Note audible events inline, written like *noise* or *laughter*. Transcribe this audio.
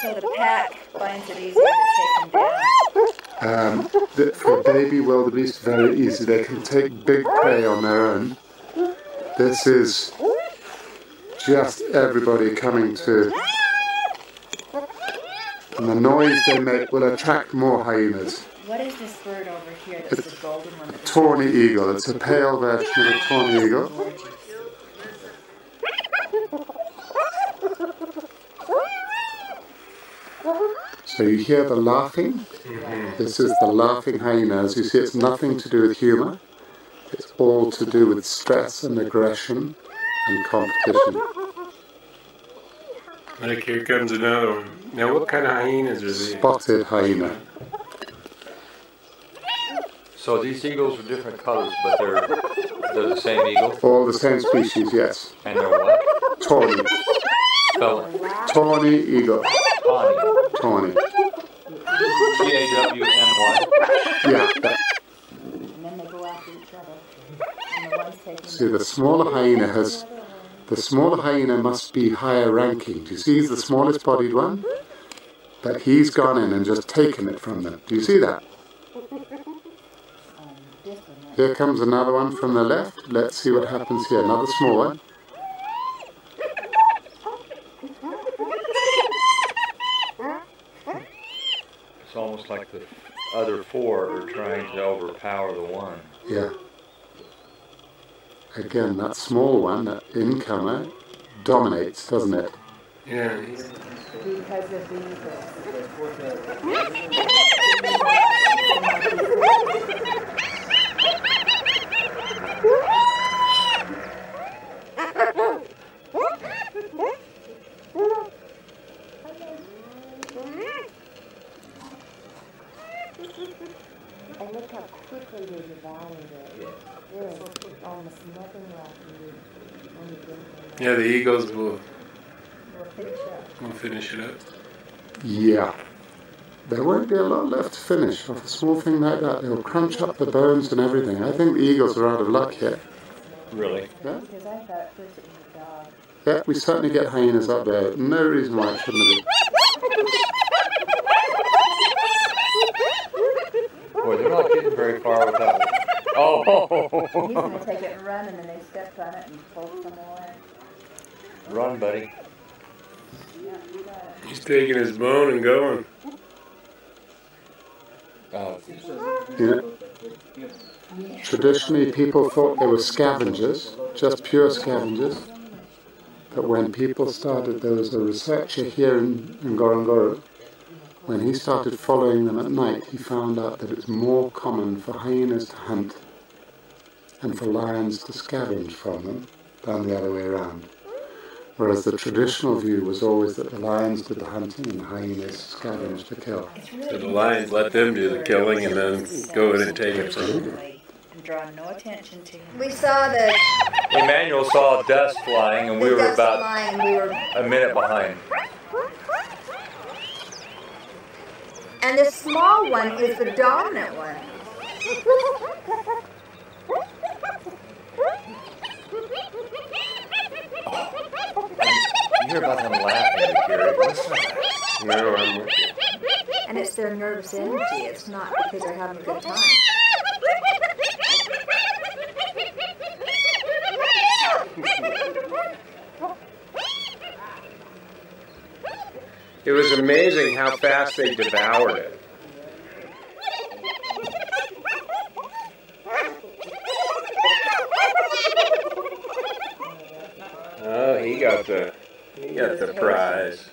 So the pack finds it easier to take them down. Um, the, for baby wildebeest, very easy. They can take big prey on their own. This is just everybody coming to. And the noise they make will attract more hyenas. What is this bird over here that's the golden one? was Tawny eagle. It's a pale version of a tawny eagle. So you hear the laughing. This is the laughing hyena. As you see, it's nothing to do with humor. It's all to do with stress and aggression and competition. Like here comes another one. Now, what kind of hyenas are these? Spotted hyena. So these eagles are different colors, but they're they're the same eagle, All the same species, yes. and they're what? Tawny. Spell it. Tawny eagle. Tawny. Tawny. T A W N Y. Yeah. that- And then they go after each other. And the one's taking See, the smaller hyena has. The smaller hyena must be higher ranking. Do you see he's the smallest bodied one? But he's gone in and just taken it from them. Do you see that? Here comes another one from the left. Let's see what happens here. Another small one. It's almost like the other four are trying to overpower the one. Yeah. Again, that small one, that incomer, dominates, doesn't it? Yeah. because *laughs* of the And look how quickly they devour it. There's almost nothing left when you, when you bring them. Yeah, the eagles will, We'll finish up. will finish it up. Yeah. There won't be a lot left to finish off a small thing like that. They'll crunch up the bones and everything. I think the eagles are out of luck here. Really? Yeah, Because I thought first it was a dog. yeah we certainly get hyenas up there. No reason why it shouldn't have been. Boy, they're not getting very far with that one. *laughs* Oh, He's going to take it and run, and then they stepped on it and pulled some away. run, buddy. Yeah, you got it. He's taking his bone and going. Oh, You traditionally people thought they were scavengers, just pure scavengers. But when people started, there was a researcher here in, in Ngorongoro, when he started following them at night, he found out that it's more common for hyenas to hunt and for lions to scavenge from them than the other way around. Whereas the traditional view was always that the lions did the hunting and the hyenas scavenged to kill. Really So the lions let them do the killing and then go in and take it from them. And draw no attention to him. We saw the, Emmanuel saw dust flying, and we were about flying, we were, a minute behind. And the small one is the dominant one. You hear about them laughing, Gary. Listen. No, I'm, And it's their nervous energy. It's not because they're having a good time. It was amazing how fast they devoured it. Oh, he got the he got the prize.